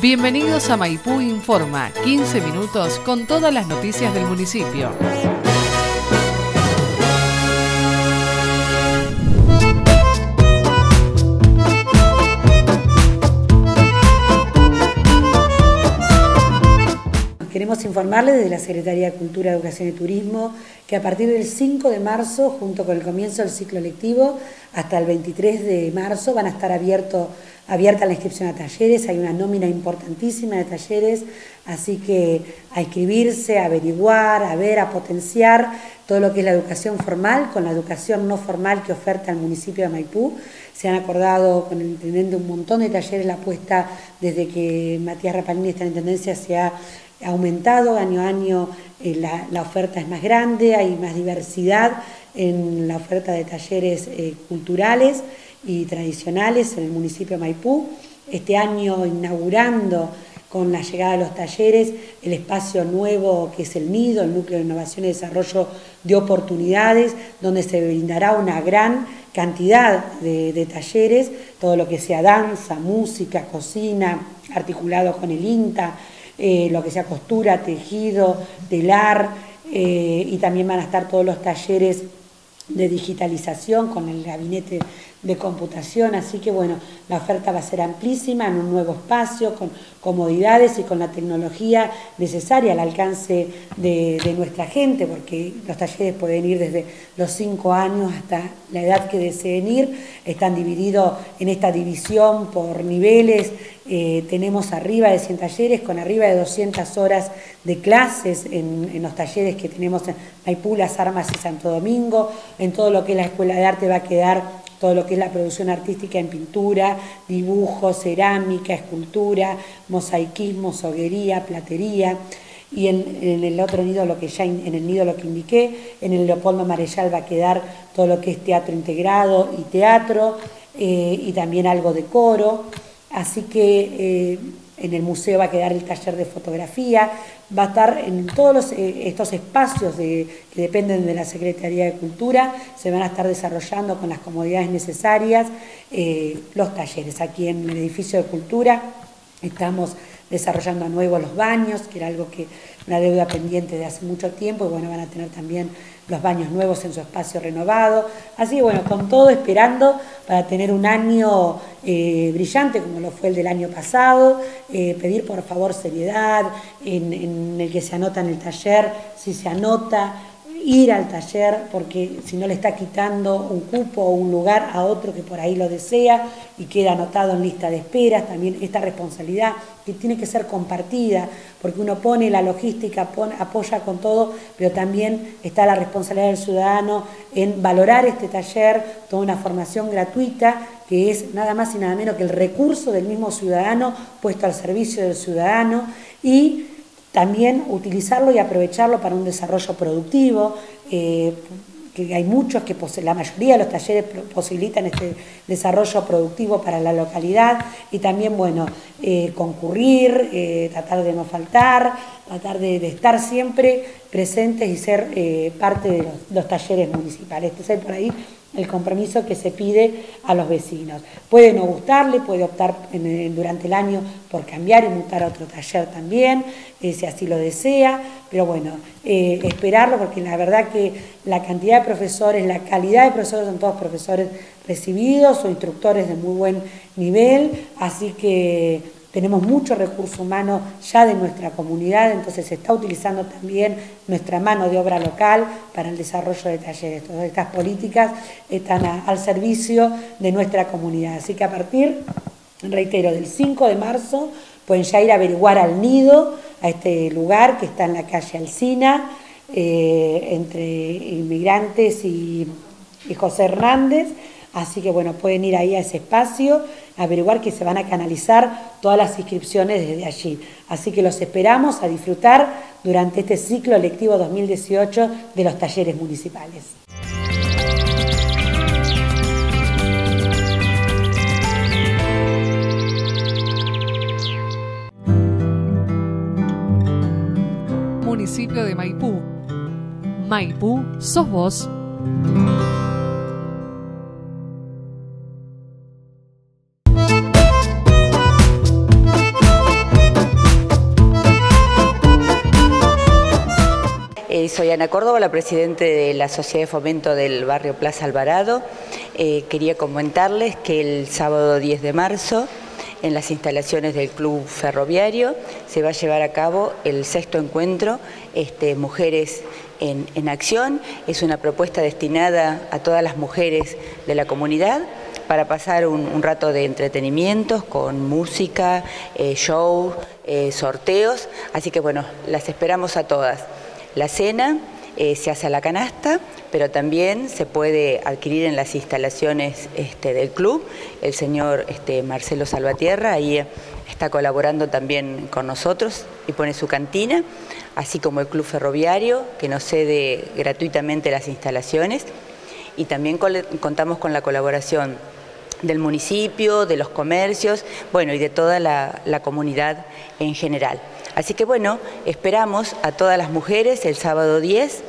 Bienvenidos a Maipú Informa, 15 minutos con todas las noticias del municipio. Queremos informarles desde la Secretaría de Cultura, Educación y Turismo que a partir del 5 de marzo, junto con el comienzo del ciclo lectivo, hasta el 23 de marzo van a estar abierto, abierta la inscripción a talleres, hay una nómina importantísima de talleres, así que a inscribirse, a averiguar, a ver, a potenciar todo lo que es la educación formal con la educación no formal que oferta el municipio de Maipú. Se han acordado con el intendente un montón de talleres, la apuesta desde que Matías Rapalini está en intendencia se ha aumentado año a año, eh, la, oferta es más grande, hay más diversidad en la oferta de talleres eh, culturales y tradicionales en el municipio de Maipú. Este año inaugurando con la llegada de los talleres el espacio nuevo que es el NIDO, el Núcleo de Innovación y Desarrollo de Oportunidades, donde se brindará una gran cantidad de, de talleres, todo lo que sea danza, música, cocina, articulado con el INTA, eh, lo que sea costura, tejido, telar, eh, y también van a estar todos los talleres de digitalización con el gabinete de computación, así que bueno, la oferta va a ser amplísima en un nuevo espacio, con comodidades y con la tecnología necesaria al alcance de, nuestra gente, porque los talleres pueden ir desde los 5 años hasta la edad que deseen ir, están divididos en esta división por niveles, eh, tenemos arriba de 100 talleres con arriba de 200 horas de clases en, los talleres que tenemos en Maipú, Las Armas y Santo Domingo, en todo lo que es la Escuela de Arte va a quedar todo lo que es la producción artística en pintura, dibujo, cerámica, escultura, mosaicismo, soguería, platería. Y en, el otro nido, lo que ya en el nido lo que indiqué, en el Leopoldo Marechal va a quedar todo lo que es teatro integrado y teatro, eh, y también algo de coro. Así que eh, en el museo va a quedar el taller de fotografía, va a estar en todos eh, estos espacios que dependen de la Secretaría de Cultura, se van a estar desarrollando con las comodidades necesarias eh, los talleres. Aquí en el edificio de Cultura estamos desarrollando a nuevo los baños, que era algo que una deuda pendiente de hace mucho tiempo, y bueno, van a tener también los baños nuevos en su espacio renovado. Así que bueno, con todo esperando para tener un año eh, brillante como lo fue el del año pasado, eh, pedir por favor seriedad en, en el que se anota en el taller, si se anota, ir al taller porque si no le está quitando un cupo o un lugar a otro que por ahí lo desea y queda anotado en lista de esperas, también esta responsabilidad que tiene que ser compartida, porque uno pone la logística, apoya con todo, pero también está la responsabilidad del ciudadano en valorar este taller, toda una formación gratuita que es nada más y nada menos que el recurso del mismo ciudadano puesto al servicio del ciudadano y también utilizarlo y aprovecharlo para un desarrollo productivo, eh, que hay muchos que la mayoría de los talleres posibilitan este desarrollo productivo para la localidad y también, bueno, eh, concurrir, eh, tratar de no faltar, tratar de, estar siempre presentes y ser parte de los, talleres municipales. Este es por ahí el compromiso que se pide a los vecinos. Puede no gustarle, puede optar durante el año por cambiar y mutar a otro taller también, eh, si así lo desea, pero bueno, eh, esperarlo porque la verdad que la cantidad de profesores, la calidad de profesores son todos profesores recibidos o instructores de muy buen nivel, así que tenemos mucho recurso humano ya de nuestra comunidad, entonces se está utilizando también nuestra mano de obra local para el desarrollo de talleres. Todas estas políticas están al servicio de nuestra comunidad. Así que a partir, reitero, del 5 de marzo pueden ya ir a averiguar al nido, a este lugar que está en la calle Alcina, eh, entre inmigrantes y José Hernández Así que bueno, pueden ir ahí a ese espacio, averiguar que se van a canalizar todas las inscripciones desde allí. Así que los esperamos a disfrutar durante este ciclo lectivo 2018 de los talleres municipales. Municipio de Maipú. Maipú, sos vos. Soy Ana Córdoba, la presidenta de la Sociedad de Fomento del barrio Plaza Alvarado. Eh, quería comentarles que el sábado 10 de marzo, en las instalaciones del Club Ferroviario, se va a llevar a cabo el sexto encuentro este, Mujeres en, Acción. Es una propuesta destinada a todas las mujeres de la comunidad para pasar un, rato de entretenimientos con música, eh, show, eh, sorteos. Así que bueno, las esperamos a todas. La cena eh, se hace a la canasta, pero también se puede adquirir en las instalaciones este, del club. El señor este, Marcelo Salvatierra ahí está colaborando también con nosotros y pone su cantina, así como el Club Ferroviario, que nos cede gratuitamente las instalaciones. Y también contamos con la colaboración del municipio, de los comercios, bueno, y de toda la comunidad en general. Así que bueno, esperamos a todas las mujeres el sábado 10.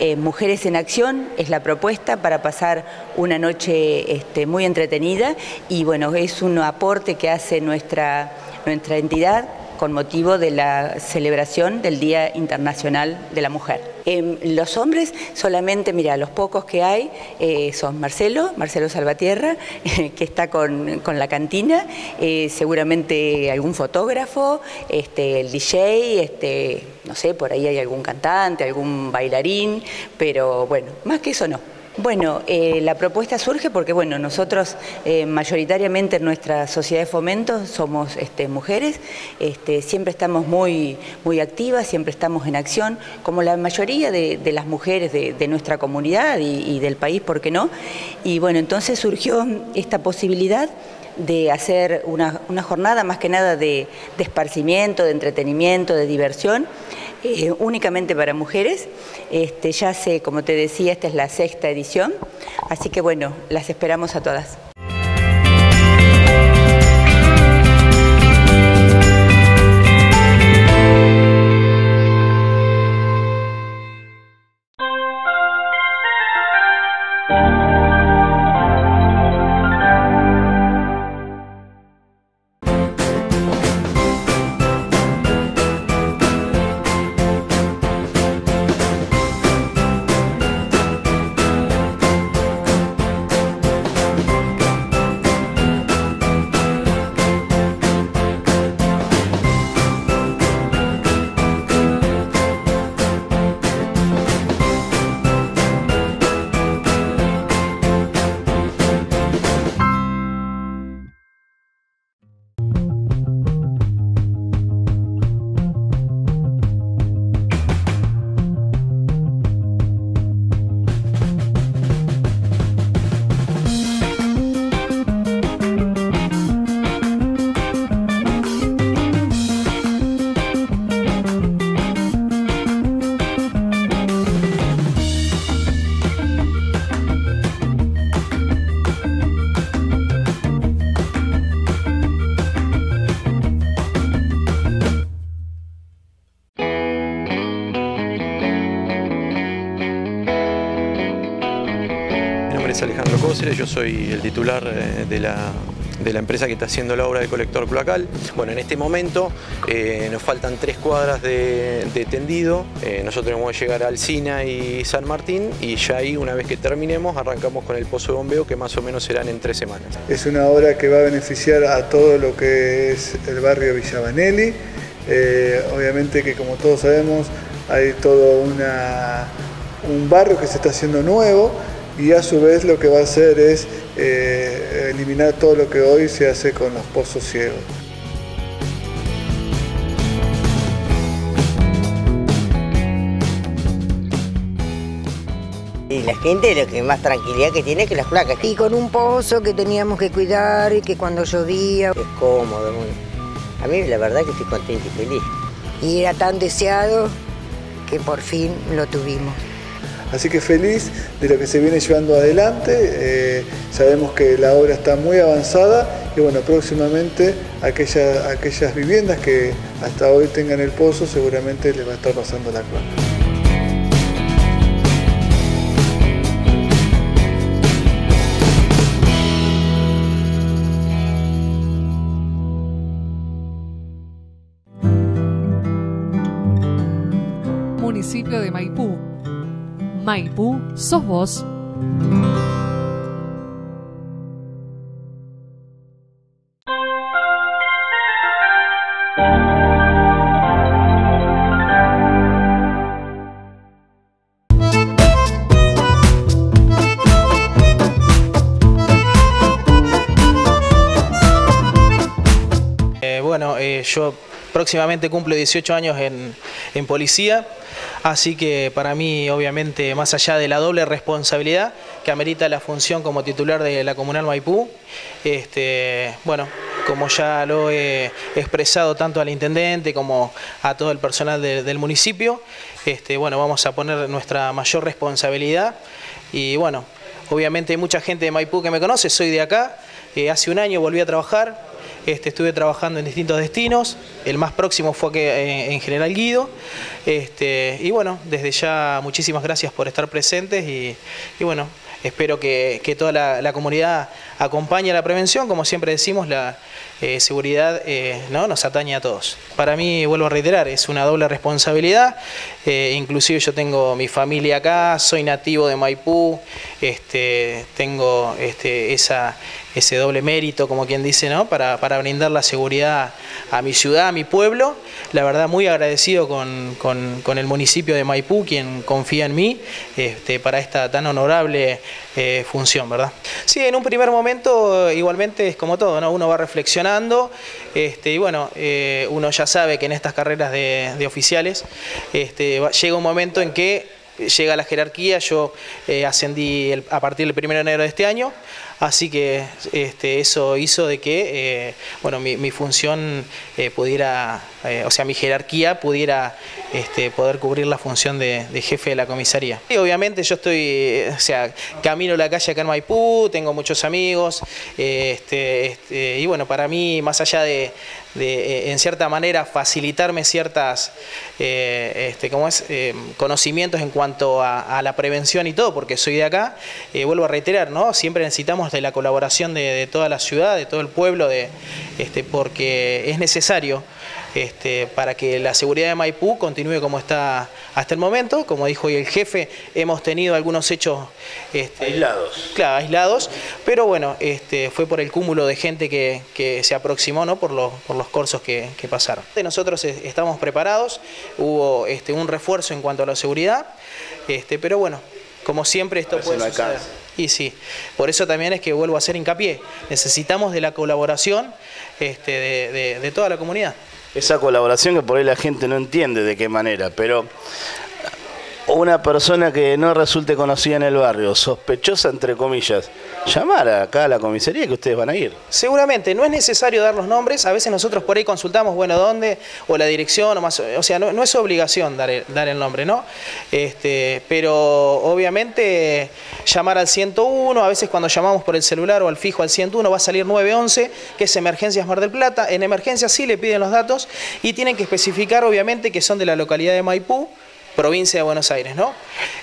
Eh, mujeres en Acción es la propuesta para pasar una noche este, muy entretenida y bueno, es un aporte que hace nuestra, nuestra entidad con motivo de la celebración del Día Internacional de la Mujer. Em, los hombres solamente, mira, los pocos que hay eh, son Marcelo, Marcelo Salvatierra, que está con, la cantina, eh, seguramente algún fotógrafo, este, el DJ, este, no sé, por ahí hay algún cantante, algún bailarín, pero bueno, más que eso no. Bueno, eh, la propuesta surge porque bueno, nosotros eh, mayoritariamente en nuestra sociedad de fomento somos este, mujeres, este, siempre estamos muy, muy activas, siempre estamos en acción, como la mayoría de, las mujeres de, nuestra comunidad y, del país, ¿por qué no? Y bueno, entonces surgió esta posibilidad de hacer una, jornada más que nada de, de esparcimiento, de entretenimiento, de diversión eh, únicamente para mujeres. Este, ya sé, como te decía, esta es la sexta edición, así que bueno, las esperamos a todas. Yo soy el titular eh, de la, empresa que está haciendo la obra de colector cloacal. Bueno, en este momento eh, nos faltan tres cuadras de, tendido, eh, nosotros vamos a llegar a Alcina y San Martín y ya ahí una vez que terminemos arrancamos con el pozo de bombeo que más o menos serán en tres semanas. Es una obra que va a beneficiar a todo lo que es el barrio Villavanelli, obviamente que como todos sabemos hay todo un barrio que se está haciendo nuevo, y a su vez lo que va a hacer es eh, eliminar todo lo que hoy se hace con los pozos ciegos. Y la gente lo que más tranquilidad que tiene es que las placas. Y con un pozo que teníamos que cuidar y que cuando llovía... Es cómodo. A mí la verdad que estoy contento y feliz. Y era tan deseado que por fin lo tuvimos. Así que feliz de lo que se viene llevando adelante, eh, sabemos que la obra está muy avanzada y bueno, próximamente aquellas, aquellas viviendas que hasta hoy tengan el pozo seguramente les va a estar pasando la cloaca. municipio de Maipú Maipú, sos vos. Eh, bueno, eh, yo próximamente cumplo 18 años en, en policía, así que para mí obviamente más allá de la doble responsabilidad que amerita la función como titular de la Comunal Maipú, este, bueno, como ya lo he expresado tanto al intendente como a todo el personal de- del municipio, este, bueno, vamos a poner nuestra mayor responsabilidad. Y bueno, obviamente hay mucha gente de Maipú que me conoce, soy de acá, eh, hace un año volví a trabajar, este, estuve trabajando en distintos destinos, el más próximo fue que, eh, en General Guido, este, y bueno, desde ya muchísimas gracias por estar presentes y, bueno, espero que, que toda la, la comunidad acompañe a la prevención, como siempre decimos, la eh, seguridad eh, ¿no? nos atañe a todos. Para mí, vuelvo a reiterar, es una doble responsabilidad, eh, inclusive yo tengo mi familia acá, soy nativo de Maipú, este, tengo este, ese doble mérito, como quien dice, ¿no? para, brindar la seguridad a mi ciudad, a mi pueblo. La verdad, muy agradecido con, con- con el municipio de Maipú, quien confía en mí este, para esta tan honorable eh, función, ¿verdad? Sí, en un primer momento, igualmente es como todo, ¿no? Uno va reflexionando este, y bueno, eh, uno ya sabe que en estas carreras de, de oficiales este, va- llega un momento en que llega la jerarquía, yo eh, ascendí el- a partir del 1 de enero de este año, así que este, eso hizo de que eh, bueno, mi, función eh, pudiera, eh, o sea, mi jerarquía pudiera este, poder cubrir la función de, jefe de la comisaría. Y obviamente yo estoy, o sea, camino la calle acá en Maipú, tengo muchos amigos, este, y bueno, para mí, más allá de, en cierta manera, facilitarme ciertas, ¿cómo es? Conocimientos en cuanto a, a la prevención y todo, porque soy de acá, vuelvo a reiterar, ¿no? Siempre necesitamos de la colaboración de, de toda la ciudad, de todo el pueblo, de, este, porque es necesario este, para que la seguridad de Maipú continúe como está hasta el momento. Como dijo hoy el jefe, hemos tenido algunos hechos este, Aislados. Claro, aislados, pero bueno, este, fue por el cúmulo de gente que, que se aproximó, ¿no? por, los, por los cursos que, que pasaron. Nosotros estamos preparados, hubo este, un refuerzo en cuanto a la seguridad, este, pero bueno, como siempre esto puede suceder. Y sí, por eso también es que vuelvo a hacer hincapié, necesitamos de la colaboración este, de- de toda la comunidad. Esa colaboración que por ahí la gente no entiende de qué manera, pero una persona que no resulte conocida en el barrio, sospechosa entre comillas, llamar acá a la comisaría que ustedes van a ir. Seguramente, no es necesario dar los nombres, a veces nosotros por ahí consultamos, bueno, dónde, o la dirección, o más, o sea, no, no es obligación dar el, dar el nombre, ¿no? Este, pero obviamente llamar al 101, a veces cuando llamamos por el celular o al fijo al 101 va a salir 911, que es Emergencias Mar del Plata, en emergencia sí le piden los datos y tienen que especificar obviamente que son de la localidad de Maipú, provincia de Buenos Aires, ¿no?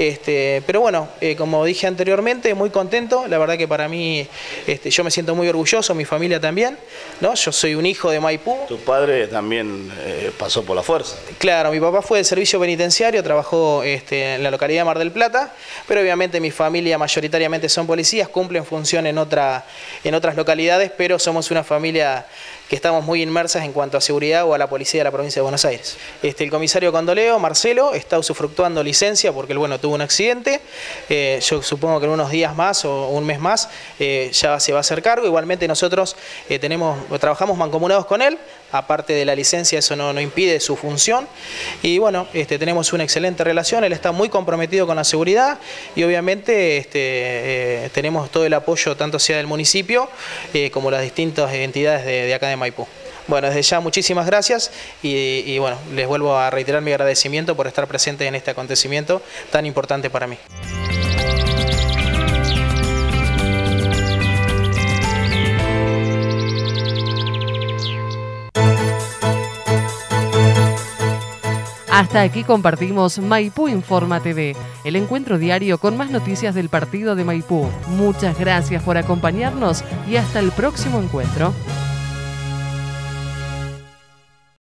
Este, pero bueno, eh, como dije anteriormente, muy contento, la verdad que para mí, este, yo me siento muy orgulloso, mi familia también, ¿no? Yo soy un hijo de Maipú, Tu padre también eh, pasó por la fuerza. Claro, mi papá fue del servicio penitenciario, trabajó este, en la localidad de Mar del Plata, pero obviamente mi familia mayoritariamente son policías, cumplen función en, otra, en otras localidades, pero somos una familia que estamos muy inmersas en cuanto a seguridad o a la policía de la provincia de Buenos Aires. Este, el comisario Condoleo, Marcelo, está usufructuando licencia porque él, bueno, tuvo un accidente. Eh, yo supongo que en unos días más o un mes más eh, ya se va a hacer cargo. Igualmente nosotros eh, tenemos, trabajamos mancomunados con él, aparte de la licencia eso no, no impide su función. Y bueno, este, tenemos una excelente relación, él está muy comprometido con la seguridad y obviamente este, tenemos todo el apoyo tanto sea del municipio como las distintas entidades de, de acá de Maipú. Bueno, desde ya muchísimas gracias y, bueno, les vuelvo a reiterar mi agradecimiento por estar presentes en este acontecimiento tan importante para mí. Hasta aquí compartimos Maipú Informa TV, el encuentro diario con más noticias del partido de Maipú. Muchas gracias por acompañarnos y hasta el próximo encuentro.